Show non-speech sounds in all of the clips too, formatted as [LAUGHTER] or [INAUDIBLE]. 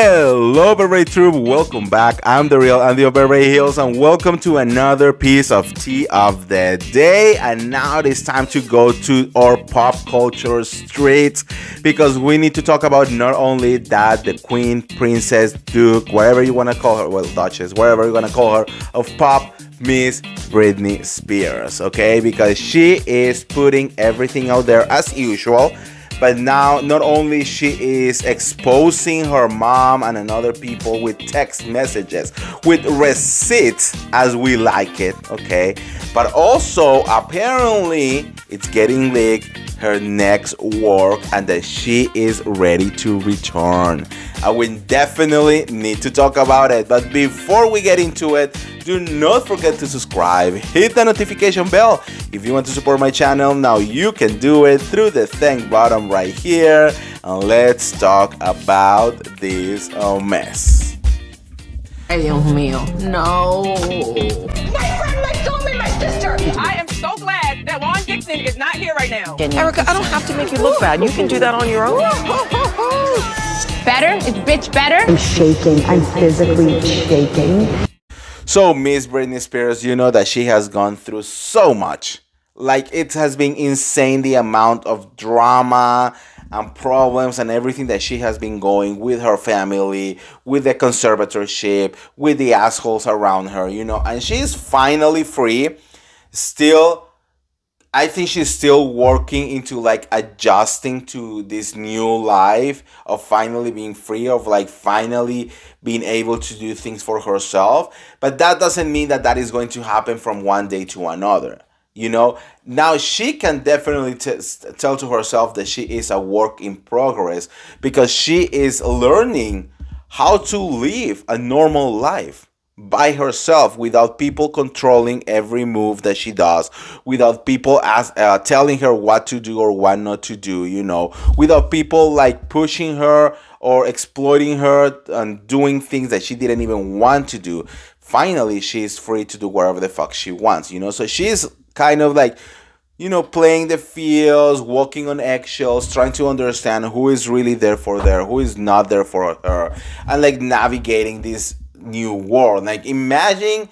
Hello, Beverly Troop. Welcome back. I'm the real Andy of Beverly Hills, and welcome to another piece of tea of the day. And now it is time to go to our pop culture streets because we need to talk about not only that the queen, princess, duke, whatever you want to call her, well, duchess, whatever you want to call her, of pop, Miss Britney Spears, okay? Because she is putting everything out there as usual but now not only she is exposing her mom and another people with text messages with receipts as we like it okay? But also apparently it's getting leaked her next work and that she is ready to return i will definitely need to talk about it but before we get into it do not forget to subscribe, hit the notification bell. If you want to support my channel, now you can do it through the thank button right here. And let's talk about this uh, mess. Dios mío. No. Not here right now. Erica, I don't have to make you look bad. You can do that on your own. Better? Is bitch better? I'm shaking. I'm physically shaking. So, Miss Britney Spears, you know that she has gone through so much. Like, it has been insane the amount of drama and problems and everything that she has been going with her family, with the conservatorship, with the assholes around her, you know, and she's finally free. Still, I think she's still working into like adjusting to this new life of finally being free, of like finally being able to do things for herself. But that doesn't mean that that is going to happen from one day to another. You know, now she can definitely t- tell to herself that she is a work in progress because she is learning how to live a normal life by herself without people controlling every move that she does without people as uh, telling her what to do or what not to do you know without people like pushing her or exploiting her and doing things that she didn't even want to do. Finally she's free to do whatever the fuck she wants you know? So she's kind of like you know playing the fields walking on eggshells trying to understand who is really there for her who is not there for her and like navigating this new world. Like imagine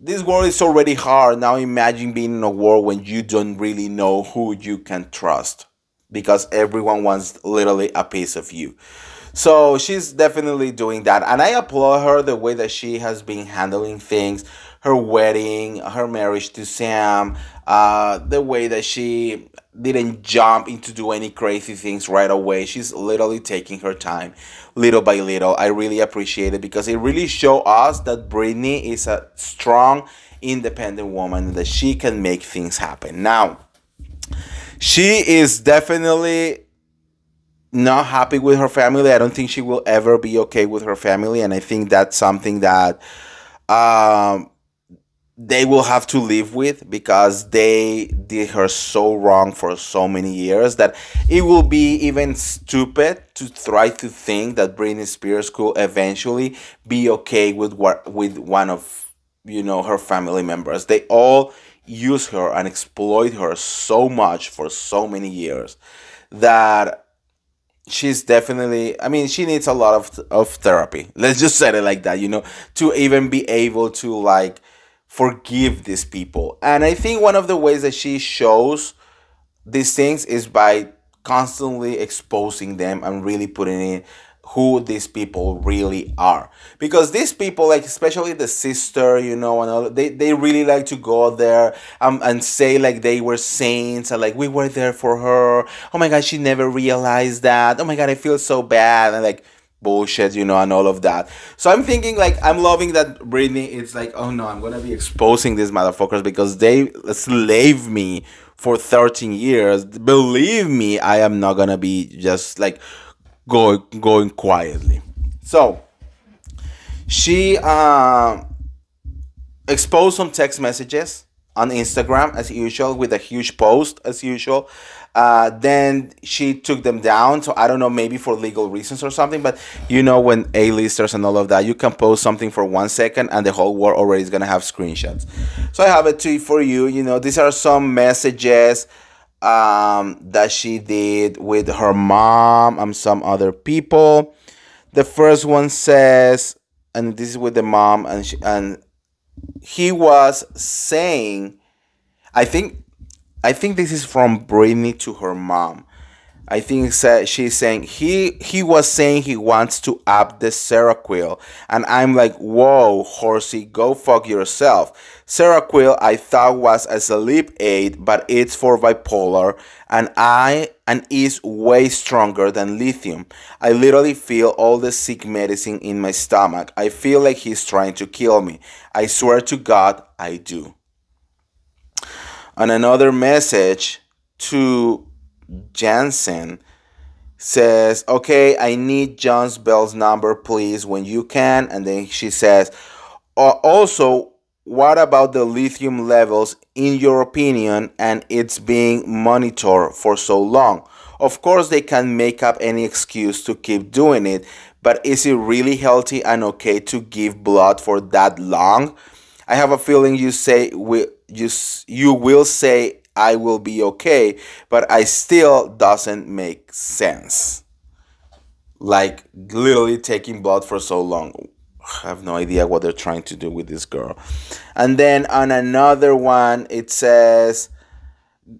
this world is already hard. Now imagine being in a world when you don't really know who you can trust because everyone wants literally a piece of you. So she's definitely doing that. And I applaud her the way that she has been handling things her wedding, her marriage to Sam, uh, the way that she didn't jump into do any crazy things right away. She's literally taking her time, little by little. I really appreciate it because it really show us that Britney is a strong, independent woman that she can make things happen. Now, she is definitely not happy with her family. I don't think she will ever be okay with her family, and I think that's something that um they will have to live with because they did her so wrong for so many years that it will be even stupid to try to think that Britney Spears could eventually be okay with what with one of you know her family members. They all use her and exploit her so much for so many years that she's definitely i mean she needs a lot of of therapy let's just say it like that you know to even be able to like forgive these people. And I think one of the ways that she shows these things is by constantly exposing them and really putting in who these people really are. Because these people like especially the sister you know and all, they, they really like to go there um, and say like they were saints and like we were there for her. Oh my god she never realized that. Oh my god i feel so bad. And like bullshit, you know, and all of that. So I'm thinking like I'm loving that Britney. It's like, oh no, I'm gonna be exposing these motherfuckers because they slave me for 13 years. Believe me, I am not gonna be just like going going quietly. So she uh, exposed some text messages on Instagram as usual with a huge post as usual uh, then she took them down. So I don't know, maybe for legal reasons or something. But you know, when A-listers and all of that, you can post something for one second and the whole world already is gonna have screenshots. So I have a tweet for you. You know, these are some messages um, that she did with her mom and some other people. The first one says, and this is with the mom, and she, and he was saying, I think, I think this is from Britney to her mom. I think she's saying he he was saying he wants to up the Seroquel, and I'm like, whoa, horsey, go fuck yourself. Seroquel I thought was a sleep aid, but it's for bipolar, and I and is way stronger than lithium. I literally feel all the sick medicine in my stomach. I feel like he's trying to kill me. I swear to God, I do. And another message to Jansen says, Okay, I need John's Bell's number, please, when you can. And then she says, "Uh, Also, what about the lithium levels, in your opinion, and it's being monitored for so long? Of course, they can make up any excuse to keep doing it, but is it really healthy and okay to give blood for that long? I have a feeling you say we, you you will say I will be okay, but I still doesn't make sense. Like literally taking blood for so long. I have no idea what they're trying to do with this girl. And then on another one, it says,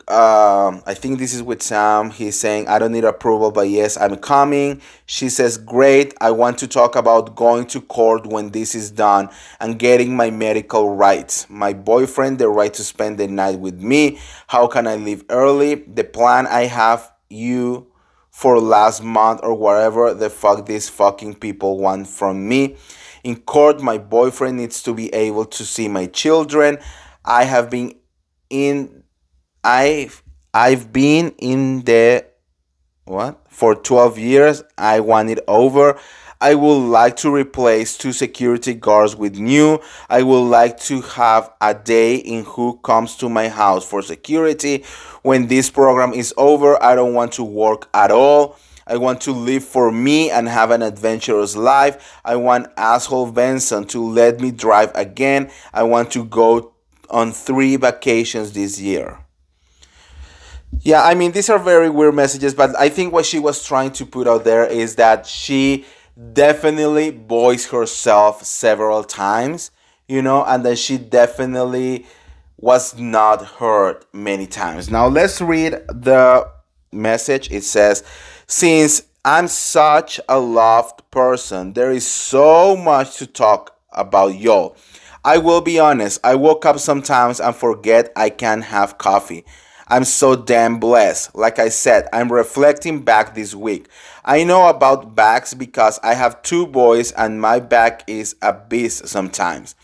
um, I think this is with Sam. He's saying, I don't need approval, but yes, I'm coming. She says, Great. I want to talk about going to court when this is done and getting my medical rights. My boyfriend, the right to spend the night with me. How can I leave early? The plan I have you for last month or whatever the fuck these fucking people want from me. In court, my boyfriend needs to be able to see my children. I have been in I've I've been in the what for 12 years. I want it over. I would like to replace two security guards with new. I would like to have a day in who comes to my house for security. When this program is over, I don't want to work at all. I want to live for me and have an adventurous life. I want asshole Benson to let me drive again. I want to go on three vacations this year. Yeah, I mean, these are very weird messages, but I think what she was trying to put out there is that she definitely voiced herself several times, you know, and that she definitely was not heard many times. Now, let's read the message. It says, Since I'm such a loved person, there is so much to talk about y'all. I will be honest, I woke up sometimes and forget I can have coffee. I'm so damn blessed. Like I said, I'm reflecting back this week. I know about backs because I have two boys and my back is a beast sometimes.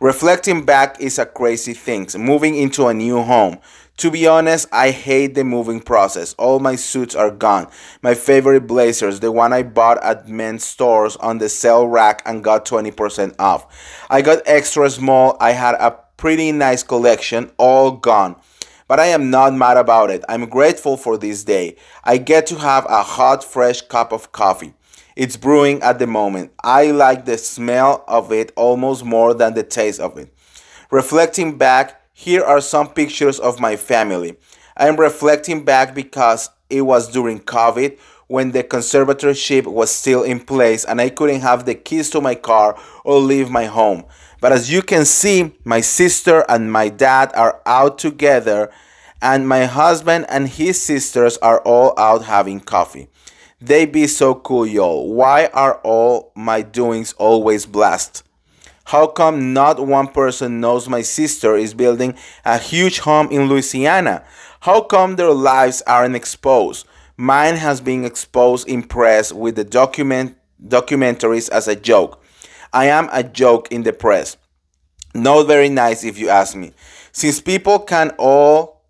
Reflecting back is a crazy thing. Moving into a new home. To be honest, I hate the moving process. All my suits are gone. My favorite blazers, the one I bought at men's stores on the sale rack and got 20% off. I got extra small. I had a pretty nice collection, all gone. But I am not mad about it. I'm grateful for this day. I get to have a hot, fresh cup of coffee. It's brewing at the moment. I like the smell of it almost more than the taste of it. Reflecting back, here are some pictures of my family. I am reflecting back because it was during COVID when the conservatorship was still in place and I couldn't have the keys to my car or leave my home. But as you can see, my sister and my dad are out together, and my husband and his sisters are all out having coffee. They be so cool, y'all. Why are all my doings always blessed? How come not one person knows my sister is building a huge home in Louisiana? How come their lives aren't exposed? Mine has been exposed in press with the document documentaries as a joke. I am a joke in the press. Not very nice if you ask me. Since people can all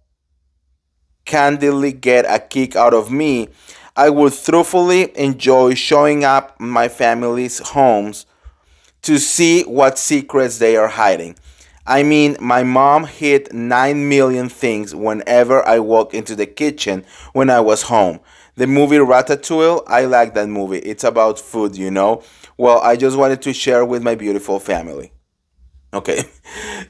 candidly get a kick out of me, I would truthfully enjoy showing up my family's homes to see what secrets they are hiding. I mean, my mom hit 9 million things whenever I walk into the kitchen when I was home. The movie Ratatouille, I like that movie. It's about food, you know. Well, I just wanted to share with my beautiful family. Okay. [LAUGHS]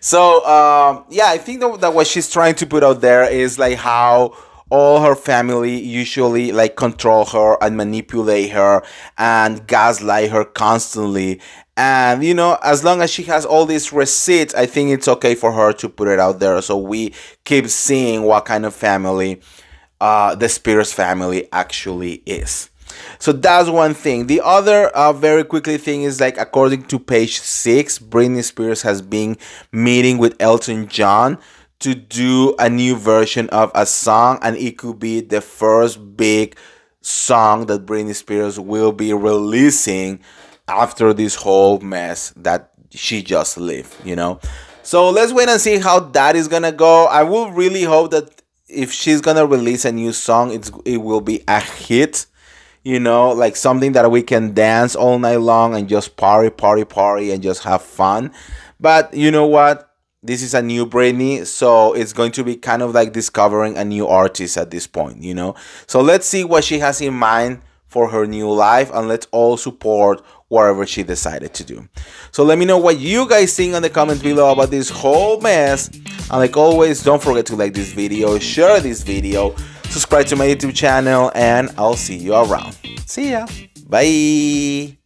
So, um, yeah, I think that, that what she's trying to put out there is like how all her family usually like control her and manipulate her and gaslight her constantly and you know as long as she has all these receipts i think it's okay for her to put it out there so we keep seeing what kind of family uh, the spears family actually is so that's one thing. The other uh, very quickly thing is like according to page six, Britney Spears has been meeting with Elton John to do a new version of a song, and it could be the first big song that Britney Spears will be releasing after this whole mess that she just lived, you know. So let's wait and see how that is gonna go. I will really hope that if she's gonna release a new song, it's it will be a hit you know, like something that we can dance all night long and just party, party, party, and just have fun. But you know what? This is a new Britney, so it's going to be kind of like discovering a new artist at this point, you know. So let's see what she has in mind for her new life, and let's all support whatever she decided to do. So let me know what you guys think on the comments below about this whole mess. And like always, don't forget to like this video, share this video subscribe to my YouTube channel, and I'll see you around. See ya. Bye.